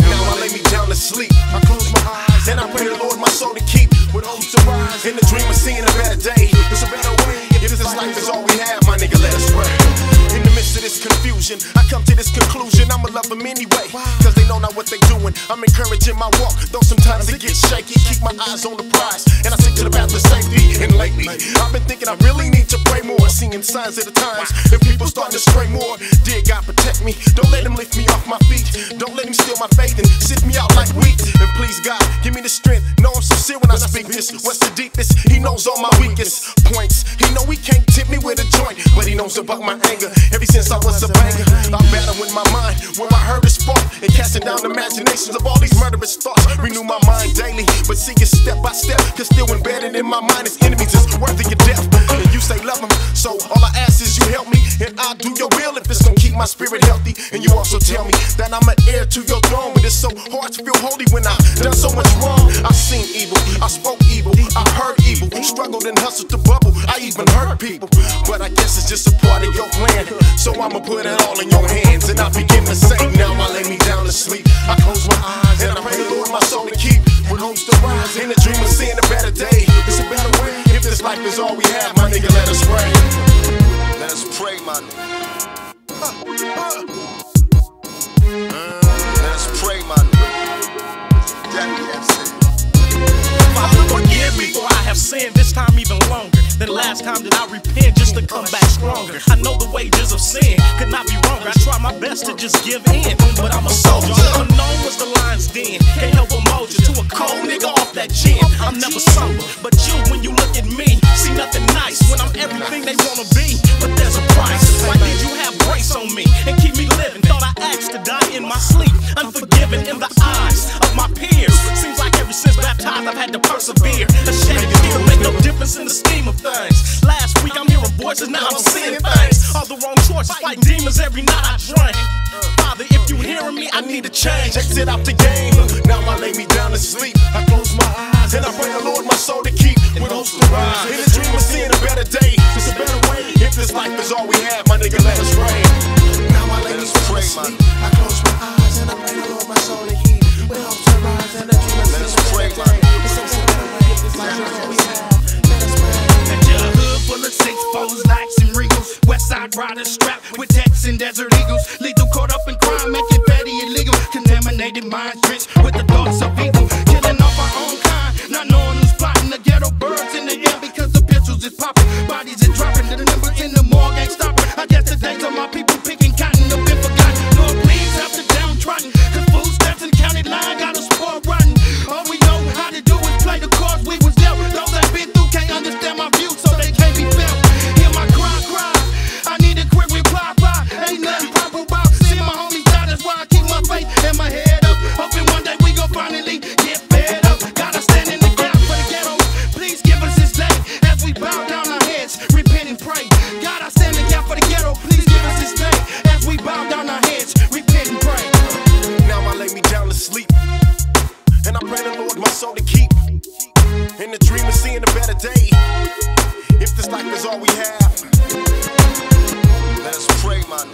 Now I lay me down to sleep. I close my eyes and I pray the Lord my soul to keep. With hope to rise in the dream of seeing a better day. I'm encouraging my walk, though sometimes it gets shaky. Keep my eyes on the prize. And I stick to the path of safety. And lately, I've been thinking I really need to pray more. Seeing signs of the times. If people starting to stray more, dear God, protect me. Don't let them lift me off my feet. Don't let him steal my faith and sit me out like wheat. God, give me the strength. Know I'm sincere when I speak this. What's the deepest? He knows all my weakest points. He know he can't tip me with a joint, but he knows about my anger. Ever since I was a banger, I battle with my mind where my hurt is fought and casting down the imaginations of all these murderous thoughts. Renew my mind daily, but see it step by step. Cause still embedded in my mind is enemies is worthy of death. And you say love them, so all I ask is you help me, and I'll do your will if it's my spirit healthy. And you also tell me that I'm an heir to your throne, but it's so hard to feel holy when I've done so much wrong. I've seen evil, I spoke evil, I heard evil, struggled and hustled to bubble. I even hurt people, but I guess it's just a part of your plan. So I'ma put it all in your hands, and I begin to say, now I lay me down to sleep. I close my eyes and I pray the Lord my soul to keep. With hopes to rise in a dream of seeing a better day. It's a better way. If this life is all we have, my nigga, let us pray. Let us pray, man. Let this time even longer than last time that I repent just to come back stronger. I know the wages of sin could not be wrong. I try my best to just give in, but I'm a soldier. Unknown was the lion's den. Can't help but to a cold nigga off that gin. I'm never sober, but you, when you look at me, see nothing nice when I'm everything they wanna be. But there's a price. Since I've had to persevere. Ashamed to still make no difference in the scheme of things. Last week I'm hearing voices, now I'm seeing things. All the wrong choices, fight demons every night I drink. Father, if you hearing me, I need a change. Exit out the game. Now I lay me down to sleep. I close my eyes and I pray the Lord my soul to keep. With hopes to rise. In the dream of seeing a better day. It's a better way. If this life is all we have, my nigga, let us pray. Now I lay me down to sleep. I close my eyes and I pray the Lord my soul West side riders strapped with Tex and Desert Eagles. Lethal caught up in crime, making fatty illegal. Contaminated minds drenched with the thoughts of evil. Killing off our own kind, not knowing who's plotting. The ghetto birds in the air because the pistols is popping. Bodies is dropping, the numbers in the morgue ain't stopping. I guess the days of my people picking cotton have been forgotten. Lord, please help the downtrodden. Cause food stamps and county line got us spoiled rotten. All we know how to do is play the cards we was better day. If this life is all we have, let us pray, man.